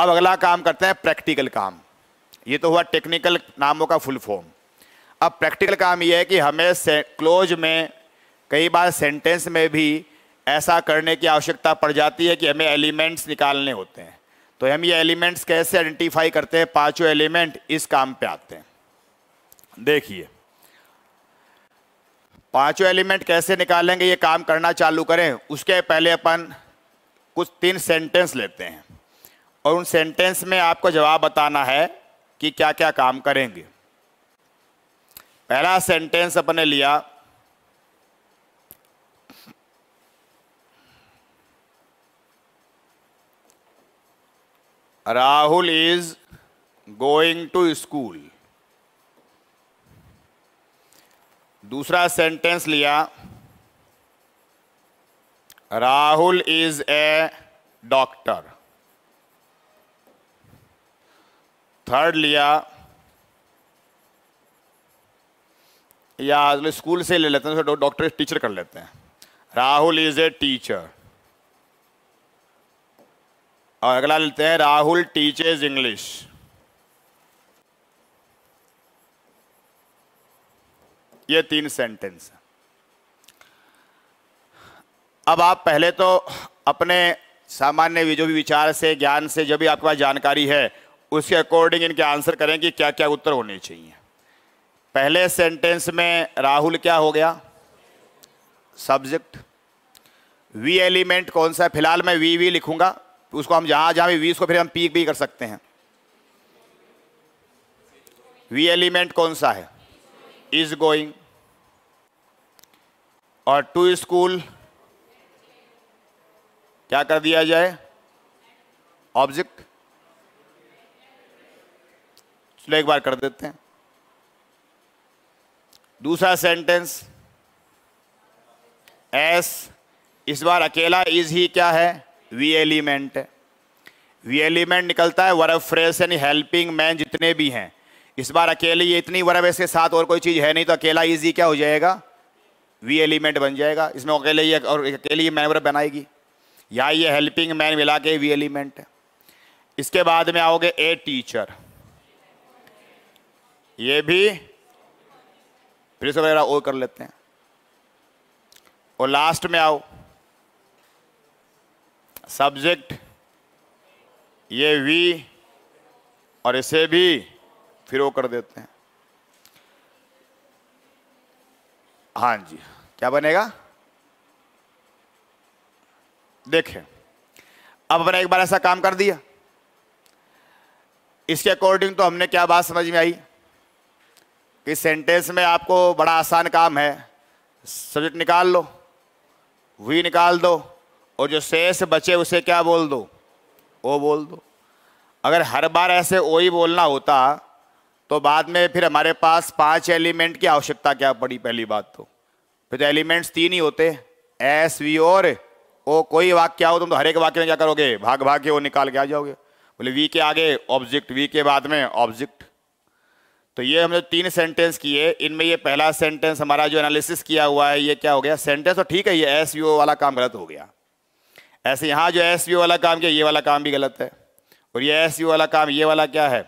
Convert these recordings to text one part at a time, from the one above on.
अब अगला काम करते हैं प्रैक्टिकल काम। ये तो हुआ टेक्निकल नामों का फुल फॉर्म। अब प्रैक्टिकल काम ये है कि हमें क्लोज में कई बार सेंटेंस में भी ऐसा करने की आवश्यकता पड़ जाती है कि हमें एलिमेंट्स निकालने होते हैं। तो हम ये एलिमेंट्स कैसे आइडेंटिफाई करते हैं? पाँचों एलिमेंट इस काम पे आते हैं। देखिए, पाँचों एलिमेंट कैसे निकालेंगे, ये काम करना चालू करें। उसके पहले अपन कुछ तीन सेंटेंस लेते हैं। और उन सेंटेंस में आपको जवाब बताना है कि क्या क्या काम करेंगे। पहला सेंटेंस अपने लिया। Rahul is going to school दूसरा सेंटेंस लिया। Rahul is a doctor third लिया, या स्कूल से ले लेते हैं तो डॉक्टर टीचर कर लेते हैं। राहुल इज़ ए टीचर और अगला लेते हैं, राहुल टीचर्स इंग्लिश ये तीन सेंटेंस अब आप पहले तो अपने सामान्य जो भी विचार से, ज्ञान से, जो भी आपके पास जानकारी है उसके अकॉर्डिंग इनके आंसर करें कि क्या क्या उत्तर होने चाहिए। पहले सेंटेंस में राहुल क्या हो गया? सब्जेक्ट वी एलिमेंट कौन सा है? फ़िलहाल मैं वी वी लिखूँगा। उसको हम जहाँ जहाँ भी वी उसको फिर हम पी भी कर सकते हैं। वी एलिमेंट कौन सा है? इज़ गोइंग और टू स्कूल क्या कर दिया जाए? ऑब्जेक्ट चलो एक बार कर देते हैं। दूसरा सेंटेंस एस, इस बार अकेला इज़ ही क्या है? वी एलिमेंट वी एलिमेंट निकलता है वर्ब फ्रेस यानी हेल्पिंग मैन जितने भी हैं। इस बार अकेले, ये इतनी वर्ब इसके साथ और कोई चीज़ है नहीं तो अकेला इजी क्या हो जाएगा? वी एलिमेंट बन जाएगा। इसमें अकेले ये और अकेले ये मैन वर्ब बनाएगी। या ये हेल्पिंग मैन मिला के वी एलिमेंट इसके बाद में आओगे ए टीचर ये भी फिर से वगैरह ओ कर लेते हैं। और लास्ट में आओ। सब्जेक्ट ये वी और इसे भी फिर वो कर देते हैं। हाँ जी, क्या बनेगा? देखें, अब अपने एक बार ऐसा काम कर दिया। इसके अकॉर्डिंग तो हमने क्या बात समझ में आई? कि सेंटेंस में आपको बड़ा आसान काम है। सब्जेक्ट निकाल लो वी निकाल दो, और जो शेष बचे उसे क्या बोल दो? ओ बोल दो। अगर हर बार ऐसे ओ ही बोलना होता तो बाद में फिर हमारे पास पाँच एलिमेंट की आवश्यकता क्या पड़ी पहली बात तो? फिर तो एलिमेंट्स तीन ही होते एस वी और ओ कोई वाक्य हो तुम तो हर एक वाक्य में क्या करोगे? भाग भाग के वो निकाल के आ जाओगे। बोले वी के आगे ऑब्जेक्ट वी के बाद में ऑब्जेक्ट तो ये हमने तीन सेंटेंस किए, इनमें ये पहला सेंटेंस हमारा जो एनालिसिस किया हुआ है, ये क्या हो गया? सेंटेंस तो ठीक है, ये एस वाला काम गलत हो गया। ऐसे यहाँ जो एस वाला काम किया, ये वाला काम भी गलत है। और ये एस वाला काम, ये वाला क्या है?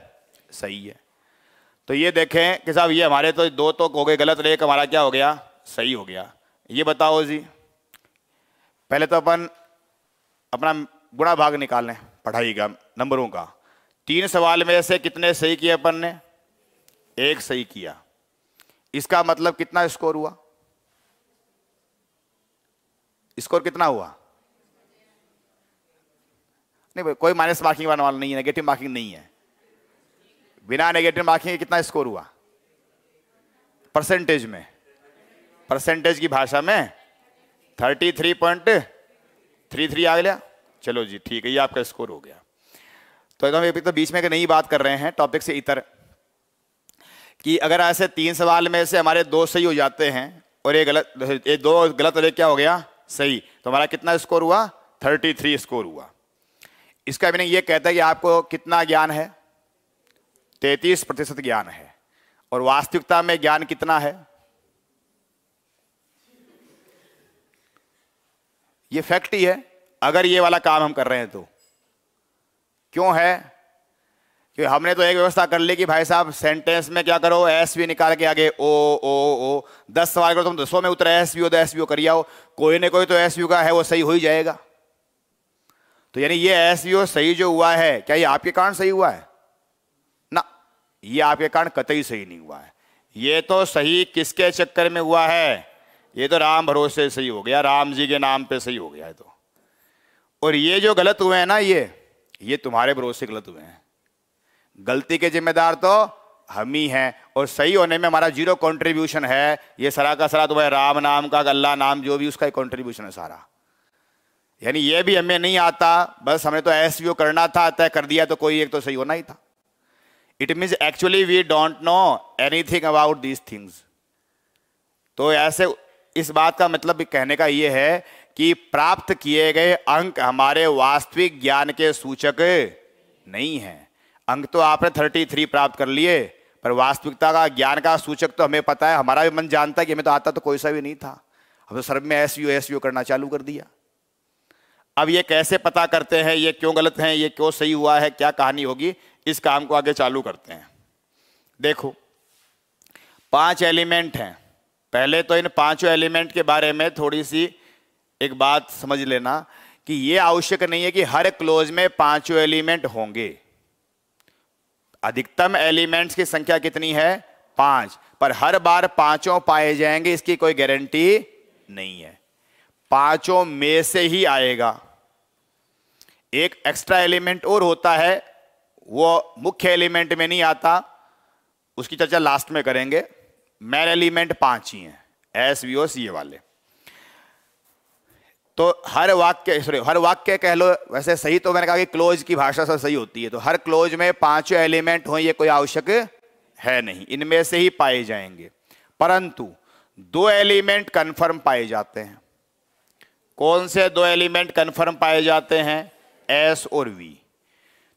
सही है। तो ये देखें कि साहब, ये हमारे तो दो तो हो गए गलत एक हमारा क्या हो गया? सही हो गया। ये बताओ जी, पहले तो अपन अपना गुणा भाग निकाल लें पढ़ाई का, नंबरों का। तीन सवाल में से कितने सही किए अपन ने? एक सही किया। इसका मतलब कितना स्कोर हुआ? स्कोर कितना हुआ? नहीं कोई माइनस मार्किंग वाला नहीं है नेगेटिव मार्किंग नहीं है। बिना नेगेटिव मार्किंग कितना स्कोर हुआ? परसेंटेज में। परसेंटेज की भाषा में thirty three point three three आ गया। चलो जी, ठीक है, ये आपका स्कोर हो गया। तो एकदम तो बीच में नई बात कर रहे हैं टॉपिक से इतर। कि अगर ऐसे तीन सवाल में से हमारे दो सही हो जाते हैं और एक गलत एक दो गलत और एक क्या हो गया? सही। तो हमारा कितना स्कोर हुआ? थर्टी थ्री स्कोर हुआ। इसका मीनिंग ये कहता है कि आपको कितना ज्ञान है? तैतीस प्रतिशत ज्ञान है। और वास्तविकता में ज्ञान कितना है? ये फैक्ट ही है। अगर ये वाला काम हम कर रहे हैं तो। क्यों है? कि हमने तो एक व्यवस्था कर ली कि भाई साहब सेंटेंस में क्या करो एस वी निकाल के आगे ओ ओ ओ दस सवाल करो, तुम दसों में उतरे एस वी हो तो एस वी करिए आओ। कोई ना कोई तो एस वी का है, वो सही हो ही जाएगा। तो यानी ये एस वी ओ सही जो हुआ है, क्या ये आपके कारण सही हुआ है? ना, ये आपके कारण कतई सही नहीं हुआ है। ये तो सही किसके चक्कर में हुआ है? ये तो राम भरोसे सही हो गया, राम जी के नाम पे सही हो गया है तो। और ये जो गलत हुए हैं ना, ये ये तुम्हारे भरोसे गलत हुए हैं। गलती के जिम्मेदार तो हम ही हैं और सही होने में हमारा ज़ीरो कंट्रीब्यूशन है। ये सरा का सरा तुम्हारे राम नाम का, गल्ला नाम जो भी उसका कंट्रीब्यूशन है सारा। यानी ये भी हमें नहीं आता, बस हमें तो एस करना था, तय कर दिया तो कोई एक तो सही होना ही था। It means actually we don't know anything about these things तो ऐसे इस बात का मतलब कहने का यह है कि प्राप्त किए गए अंक हमारे वास्तविक ज्ञान के सूचक नहीं हैं। अंक तो आपने थर्टी थ्री प्राप्त कर लिए, पर वास्तविकता का, ज्ञान का सूचक तो हमें पता है, हमारा भी मन जानता है कि हमें तो आता तो कोई सा भी नहीं था। अब तो सर्व में एस यू एस यू करना चालू कर दिया। अब ये कैसे पता करते हैं, ये क्यों गलत है, ये क्यों सही हुआ है, क्या कहानी होगी, इस काम को आगे चालू करते हैं। देखो, पाँच एलिमेंट हैं। पहले तो इन पाँचों एलिमेंट के बारे में थोड़ी सी एक बात समझ लेना कि यह आवश्यक नहीं है कि हर क्लोज में पाँचों एलिमेंट होंगे। अधिकतम एलिमेंट्स की संख्या कितनी है? पाँच। पर हर बार पाँचों पाए जाएँगे, इसकी कोई गारंटी नहीं है। पाँचों में से ही आएगा। एक एक्स्ट्रा एलिमेंट और होता है, वो मुख्य एलिमेंट में नहीं आता। उसकी चर्चा लास्ट में करेंगे। मैन एलिमेंट पाँच ही हैं, एस वी ओ सी ए वाले। तो हर वाक्य सॉरी हर वाक्य कह लो, वैसे सही तो मैंने कहा कि क्लोज की भाषा से सही होती है तो हर क्लोज में पाँचों एलिमेंट हो, ये कोई आवश्यक है नहीं, इनमें से ही पाए जाएँगे। परंतु, दो एलिमेंट कंफर्म पाए जाते हैं। कौन से दो एलिमेंट कंफर्म पाए जाते हैं? एस और वी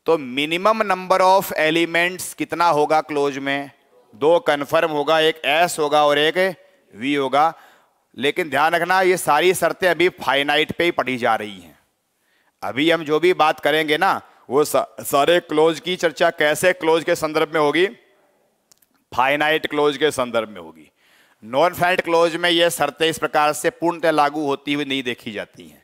तो मिनिमम नंबर ऑफ़ एलिमेंट्स कितना होगा क्लोज में? दो कन्फर्म होगा, एक एस होगा और एक वी होगा। लेकिन ध्यान रखना, ये सारी शर्तें अभी फाइनाइट पे ही पढ़ी जा रही हैं। अभी हम जो भी बात करेंगे ना, वो सारे क्लोज की चर्चा कैसे क्लोज के संदर्भ में होगी? फाइनाइट क्लोज के संदर्भ में होगी। नॉन फाइनाइट क्लोज में ये शर्तें इस प्रकार से पूर्णतः लागू होती हुई नहीं देखी जाती हैं।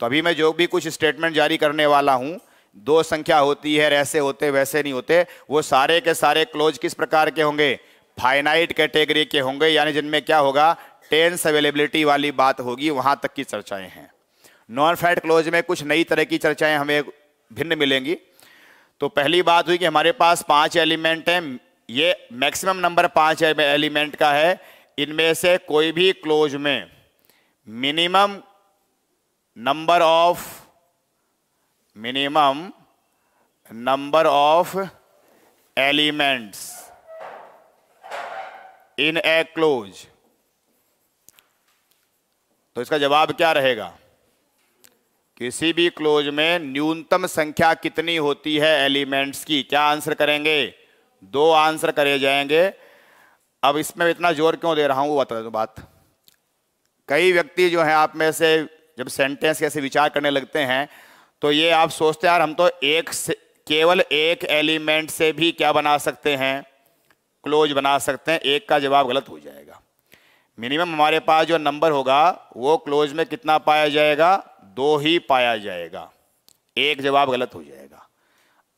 तो अभी मैं जो भी कुछ स्टेटमेंट जारी करने वाला हूँ, दो संख्या होती है, ऐसे होते, वैसे नहीं होते, वो सारे के सारे क्लोज किस प्रकार के होंगे? फाइनाइट कैटेगरी के होंगे, यानी जिनमें क्या होगा? टेंस अवेलेबिलिटी वाली बात होगी, वहाँ तक की चर्चाएँ हैं। नॉन फैट क्लोज में कुछ नई तरह की चर्चाएँ हमें भिन्न मिलेंगी। तो पहली बात हुई कि हमारे पास पाँच एलिमेंट हैं, ये मैक्सिमम नंबर पाँच एलिमेंट का है। इनमें से कोई भी क्लोज में minimum number of minimum number of elements in a clause तो इसका जवाब क्या रहेगा? किसी भी क्लोज में न्यूनतम संख्या कितनी होती है एलिमेंट्स की? क्या आंसर करेंगे? दो आंसर करे जाएँगे। अब इसमें इतना ज़ोर क्यों दे रहा हूँ? वो बता दो बात। कई व्यक्ति जो हैं, आप में से जब सेंटेंस कैसे विचार करने लगते हैं तो ये आप सोचते हैं, यार, हम तो एक से, केवल एक एलिमेंट से भी क्या बना सकते हैं? क्लोज बना सकते हैं? एक का जवाब गलत हो जाएगा। मिनिमम हमारे पास जो नंबर होगा, वो क्लोज में कितना पाया जाएगा? दो ही पाया जाएगा। एक जवाब गलत हो जाएगा।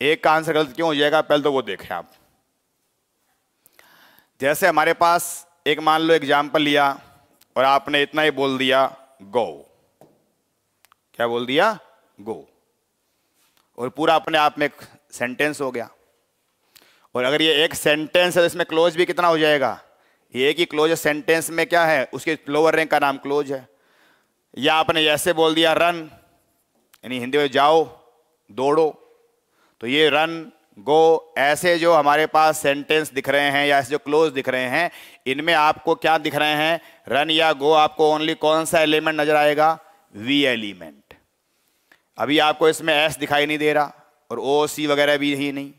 एक का आंसर गलत क्यों हो जाएगा? पहले तो वो देखें आप। जैसे हमारे पास एक मान लो एग्ज़ाम्पल लिया और आपने इतना ही बोल दिया गो क्या बोल दिया? गो और पूरा अपने आप में एक सेंटेंस हो गया। और अगर ये एक सेंटेंस है तो इसमें क्लोज भी कितना हो जाएगा? ये ही क्लोज सेंटेंस में क्या है? उसके लोअर रैंक का नाम क्लोज है। या आपने ऐसे बोल दिया रन यानी हिंदी में जाओ, दौड़ो। तो ये रन गो ऐसे जो हमारे पास सेंटेंस दिख रहे हैं या ऐसे जो क्लोज दिख रहे हैं, इनमें आपको क्या दिख रहे हैं? रन या गो आपको ओनली कौन सा एलिमेंट नज़र आएगा? वी एलिमेंट अभी आपको इसमें एस दिखाई नहीं दे रहा और ओ सी वगैरह भी ही नहीं।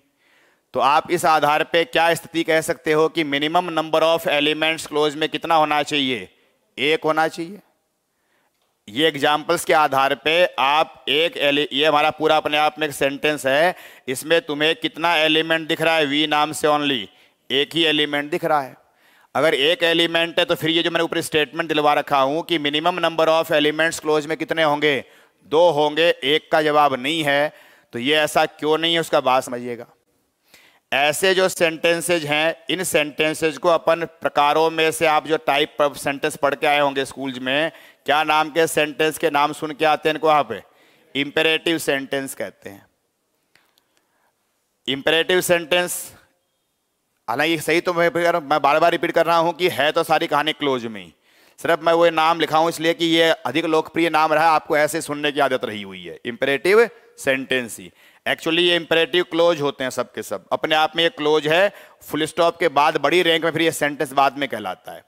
तो आप इस आधार पे क्या स्थिति कह सकते हो कि minimum number of elements clause में कितना होना चाहिए? एक होना चाहिए। ये एग्जाम्पल्स के आधार पे आप एक ये हमारा पूरा अपने आप में एक सेंटेंस है। इसमें तुम्हें कितना एलिमेंट दिख रहा है? वी नाम से ओनली एक ही एलिमेंट दिख रहा है। अगर एक एलिमेंट है तो फिर ये जो मैंने ऊपर स्टेटमेंट दिलवा रखा हूँ कि minimum number of elements clause में कितने होंगे? दो होंगे, एक का जवाब नहीं है। तो ये ऐसा क्यों नहीं है? उसका बात समझिएगा। ऐसे जो सेंटेंसेज हैं, इन सेंटेंसेज को अपन प्रकारों में से आप जो टाइप सेंटेंस पढ़ के आए होंगे स्कूल में, क्या नाम के सेंटेंस के नाम सुन के आते हैं इनको वहाँ पे? इंपेरेटिव सेंटेंस कहते हैं। इंपेरेटिव सेंटेंस हालाँकि सही तो मैं मैं बार बार रिपीट कर रहा हूँ कि है तो सारी कहानी क्लोज में ही। सिर्फ़ मैं वो नाम लिखा इसलिए कि ये अधिक लोकप्रिय नाम रहा, आपको ऐसे सुनने की आदत रही हुई है। इंपेरेटिव सेंटेंस ही। एक्चुअली ये इंपेरेटिव क्लोज होते हैं सबके सब। अपने आप में ये क्लोज है फुल स्टॉप के बाद बड़ी रैंक में फिर ये सेंटेंस बाद में कहलाता है।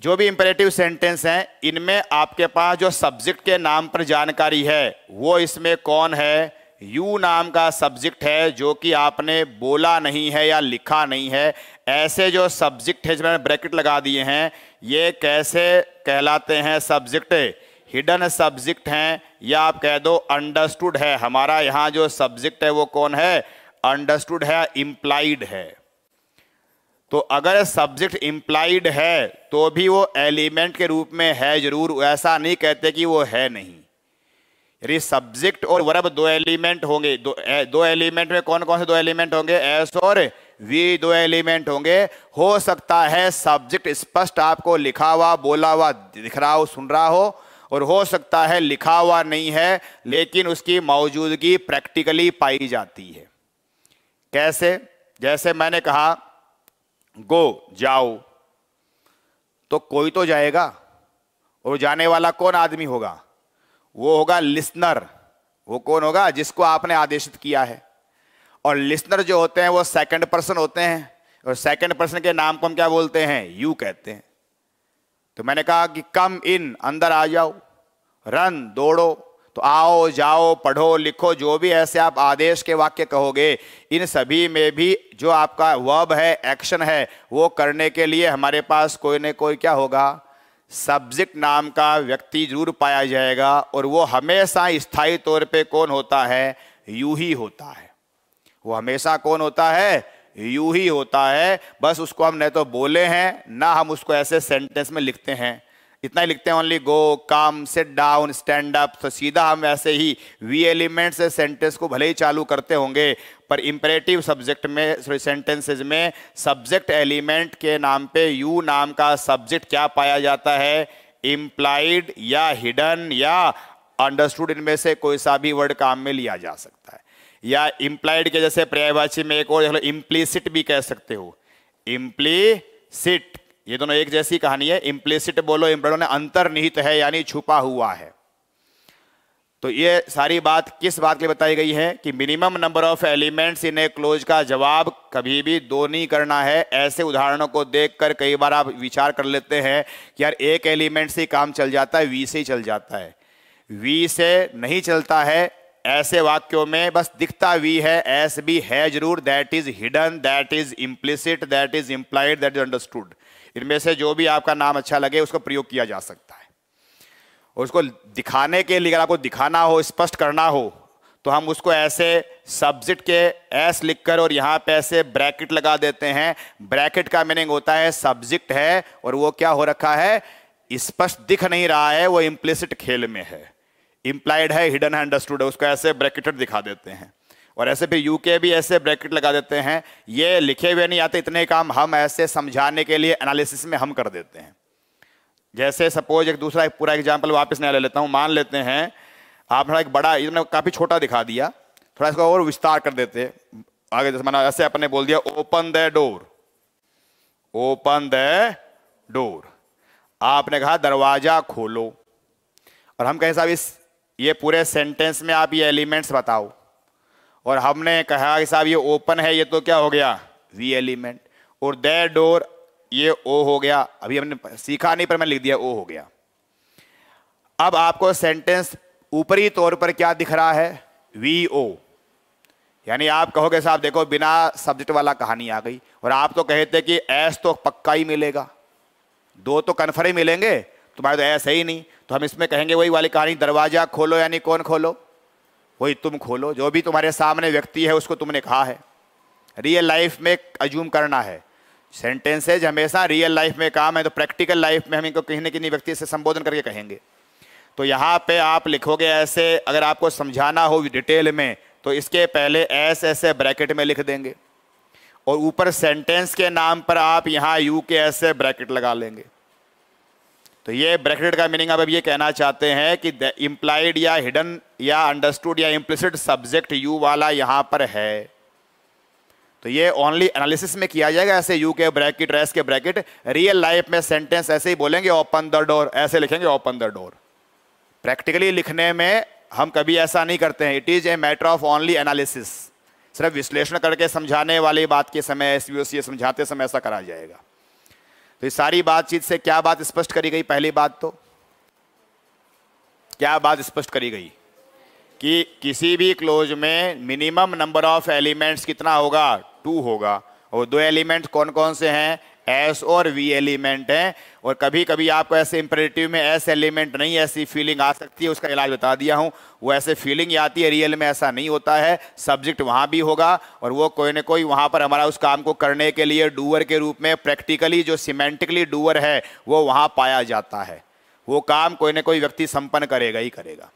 जो भी इंपेरेटिव सेंटेंस हैं, इनमें आपके पास जो सब्जेक्ट के नाम पर जानकारी है, वो इसमें कौन है? यू नाम का सब्जेक्ट है, जो कि आपने बोला नहीं है या लिखा नहीं है। ऐसे जो सब्जेक्ट है जिन्होंने ब्रैकेट लगा दिए हैं, ये कैसे कहलाते हैं सब्जेक्ट हिडन सब्जेक्ट हैं या आप कह दो अंडरस्टूड है। हमारा यहाँ जो सब्जेक्ट है वो कौन है? अंडरस्टूड है इंप्लाइड है। तो अगर सब्जेक्ट इंप्लाइड है तो भी वो एलिमेंट के रूप में है ज़रूर। ऐसा नहीं कहते कि वो है नहीं। यदि सब्जेक्ट और वर्ब दो एलिमेंट होंगे दो, ए, दो एलिमेंट में कौन कौन से दो एलिमेंट होंगे? एस और वी दो एलिमेंट होंगे। हो सकता है सब्जेक्ट स्पष्ट आपको लिखा हुआ बोला हुआ दिख रहा हो सुन रहा हो और हो सकता है लिखा हुआ नहीं है, लेकिन उसकी मौजूदगी प्रैक्टिकली पाई जाती है। कैसे? जैसे मैंने कहा, गो, जाओ। तो कोई तो जाएगा और जाने वाला कौन आदमी होगा? वो होगा लिसनर। वो कौन होगा जिसको आपने आदेशित किया है? और लिसनर जो होते हैं वो सेकंड पर्सन होते हैं। और सेकंड पर्सन के नाम को हम क्या बोलते हैं? यू कहते हैं। तो मैंने कहा कि कम इन अंदर आ जाओ रन दौड़ो तो आओ, जाओ, पढ़ो, लिखो, जो भी ऐसे आप आदेश के वाक्य कहोगे, इन सभी में भी जो आपका वर्ब है एक्शन है, वो करने के लिए हमारे पास कोई ना कोई क्या होगा? सब्जेक्ट नाम का व्यक्ति ज़रूर पाया जाएगा, और वो हमेशा स्थायी तौर पे कौन होता है? यू ही होता है। वो हमेशा कौन होता है? यू ही होता है, बस उसको हम न तो बोले हैं, ना हम उसको ऐसे सेंटेंस में लिखते हैं। इतना ही लिखते हैं only go come sit down stand up तो सीधा हम ऐसे ही वी एलिमेंट से सेंटेंस को भले ही चालू करते होंगे, पर इंपरेटिव सब्जेक्ट में सॉरी सेंटेंसेज में सब्जेक्ट एलिमेंट के नाम पे यू नाम का सब्जेक्ट क्या पाया जाता है? इम्प्लाइड या हिडन या अंडरस्टूड इनमें से कोई सा भी वर्ड काम में लिया जा सकता है। या इम्प्लाइड के जैसे पर्यायवाची में एक और इम्प्लीसिट भी कह सकते हो। इम्प्लीसिट ये दोनों एक जैसी कहानी है। इम्प्लिसिट बोलो इम्प्लॉय ने अंतर्निहित है, यानी छुपा हुआ है। तो ये सारी बात किस बात के लिए बताई गई है? कि minimum number of elements in a clause का जवाब कभी भी दो नहीं करना है। ऐसे उदाहरणों को देखकर कई बार आप विचार कर लेते हैं कि यार, एक एलिमेंट से काम चल जाता है वी से ही चल जाता है। वी से नहीं चलता है ऐसे वाक्यों में बस दिखता वी है एस भी है ज़रूर that is hidden that is implicit that is implied that is understood इनमें से जो भी आपका नाम अच्छा लगे, उसको प्रयोग किया जा सकता है। और उसको दिखाने के लिए अगर आपको दिखाना हो, स्पष्ट करना हो तो हम उसको ऐसे सब्जेक्ट के एस लिखकर और यहाँ पे ऐसे ब्रैकेट लगा देते हैं। ब्रैकेट का मीनिंग होता है सब्जेक्ट है और वो क्या हो रखा है? स्पष्ट दिख नहीं रहा है, वो इम्प्लिसिट खेल में है। इंप्लाइड है हिडन है अंडरस्टूड है, उसको ऐसे ब्रैकेटेड दिखा देते हैं। और ऐसे फिर यूके भी ऐसे ब्रैकेट लगा देते हैं, ये लिखे हुए नहीं आते इतने काम हम ऐसे समझाने के लिए एनालिसिस में हम कर देते हैं। जैसे सपोज़ एक दूसरा एक पूरा एग्ज़ाम्पल वापस नहीं ले लेता हूँ, मान लेते हैं आप थोड़ा एक बड़ा, इन्होंने काफ़ी छोटा दिखा दिया, थोड़ा इसको और विस्तार कर देते आगे जैसे मैंने ऐसे अपने बोल दिया open the door open the door आपने कहा, दरवाज़ा खोलो। और हम कहें साहब, इस ये पूरे सेंटेंस में आप ये एलिमेंट्स बताओ। और हमने कहा कि साहब, ये ओपन है, ये तो क्या हो गया? वी एलिमेंट और द डोर ये ओ हो गया। अभी हमने सीखा नहीं, पर मैं लिख दिया ओ हो गया। अब आपको सेंटेंस ऊपरी तौर पर क्या दिख रहा है? वी ओ यानी आप कहोगे, साहब, देखो, बिना सब्जेक्ट वाला कहानी आ गई। और आप तो कहे थे कि एस तो पक्का ही मिलेगा। दो तो कन्फर्म मिलेंगे। तुम्हारे तो ऐसा ही नहीं। तो हम इसमें कहेंगे, वही वाली कहानी, दरवाज़ा खोलो यानी कौन खोलो? वही तुम खोलो, जो भी तुम्हारे सामने व्यक्ति है, उसको तुमने कहा है। रियल लाइफ में अजूम करना है। सेंटेंसेज हमेशा रियल लाइफ में काम है तो प्रैक्टिकल लाइफ में हम इनको कहीं ना व्यक्ति से संबोधन करके कहेंगे। तो यहाँ पे आप लिखोगे ऐसे, अगर आपको समझाना हो डिटेल में तो इसके पहले एस ऐसे ब्रैकेट में लिख देंगे। और ऊपर सेंटेंस के नाम पर आप यहाँ यू के ऐसे ब्रैकेट लगा लेंगे। तो ये ब्रैकेट का मीनिंग अब ये कहना चाहते हैं कि इम्प्लाइड या हिडन या अंडरस्टूड या इम्प्लिसिट सब्जेक्ट यू वाला यहाँ पर है। तो ये ओनली एनालिसिस में किया जाएगा ऐसे यू के ब्रैकेट रेस के ब्रैकेट रियल लाइफ में सेंटेंस ऐसे ही बोलेंगे ओपन द डोर ऐसे लिखेंगे ओपन द डोर प्रैक्टिकली लिखने में हम कभी ऐसा नहीं करते हैं। It is a matter of only analysis सिर्फ़ विश्लेषण करके समझाने वाली बात के समय एस समझाते समय ऐसा करा जाएगा। तो ये सारी बातचीत से क्या बात स्पष्ट करी गई पहली बात तो? क्या बात स्पष्ट करी गई? कि किसी भी क्लोज में मिनिमम नंबर ऑफ़ एलिमेंट्स कितना होगा? टू होगा। और दो एलिमेंट कौन कौन से हैं? एस और वी एलिमेंट हैं, और कभी कभी आपको ऐसे इंपरेटिव में एस एलिमेंट नहीं, ऐसी फीलिंग आ सकती है, उसका इलाज बता दिया हूँ। वो ऐसे फीलिंग आती है रियल में ऐसा नहीं होता है। सब्जेक्ट वहाँ भी होगा, और वो कोई ना कोई वहाँ पर हमारा उस काम को करने के लिए डूअर के रूप में प्रैक्टिकली जो सीमेंटिकली डूअर है, वो वहाँ पाया जाता है। वो काम कोई ना कोई व्यक्ति संपन्न करेगा ही करेगा।